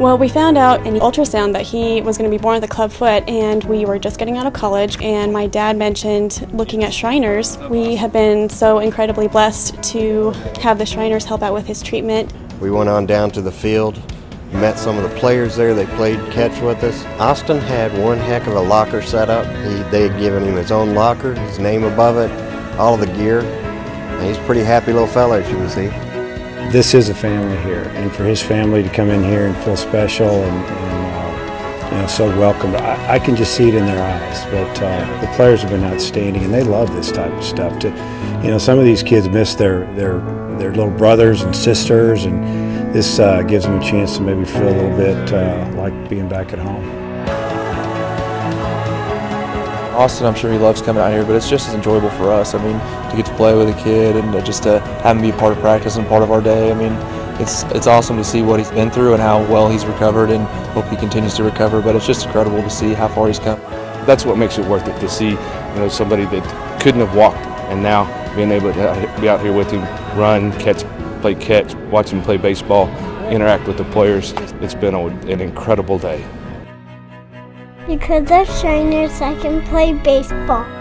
Well, we found out in the ultrasound that he was going to be born with a club foot, and we were just getting out of college. And my dad mentioned looking at Shriners. We have been so incredibly blessed to have the Shriners help out with his treatment. We went on down to the field, met some of the players there. They played catch with us. Austin had one heck of a locker set up. He, they had given him his own locker, his name above it, all of the gear. And he's a pretty happy little fella, as you can see this is a family here, and for his family to come in here and feel special and, and uh, you know so welcomed, I, I, can just see it in their eyes. But uh, the players have been outstanding, and they love this type of stuff. To you know, some of these kids miss their their their little brothers and sisters, and this uh, gives them a chance to maybe feel a little bit uh, like being back at home. Austin, I'm sure he loves coming out here, but it's just as enjoyable for us. I mean, to get to play with a kid and just to have him be part of practice and part of our day. I mean, it's it's awesome to see what he's been through and how well he's recovered, and hope he continues to recover. But it's just incredible to see how far he's come. That's what makes it worth it to see, you know, somebody that couldn't have walked, and now being able to be out here with him, run, catch, play catch, watch him play baseball, interact with the players. It's been an incredible day. Because of Shriners, I can play baseball.